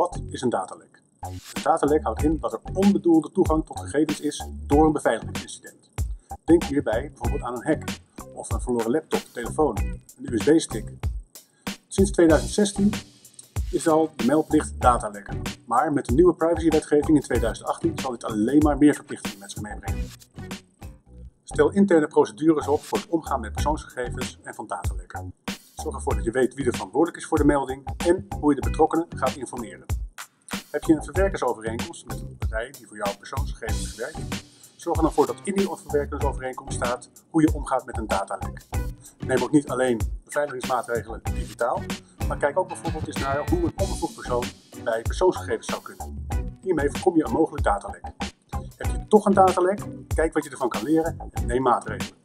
Wat is een datalek? Een datalek houdt in dat er onbedoelde toegang tot gegevens is door een beveiligingsincident. Denk hierbij bijvoorbeeld aan een hack, of een verloren laptop, telefoon, een USB-stick. Sinds 2016 is al de meldplicht datalekken, maar met de nieuwe privacywetgeving in 2018 zal dit alleen maar meer verplichtingen met zich meebrengen. Stel interne procedures op voor het omgaan met persoonsgegevens en van datalekken. Zorg ervoor dat je weet wie er verantwoordelijk is voor de melding en hoe je de betrokkenen gaat informeren. Heb je een verwerkersovereenkomst met een partij die voor jouw persoonsgegevens verwerkt? Zorg er dan voor dat in die verwerkersovereenkomst staat hoe je omgaat met een datalek. Neem ook niet alleen beveiligingsmaatregelen digitaal, maar kijk ook bijvoorbeeld eens naar hoe een onbevoegd persoon bij persoonsgegevens zou kunnen. Hiermee voorkom je een mogelijk datalek. Heb je toch een datalek? Kijk wat je ervan kan leren en neem maatregelen.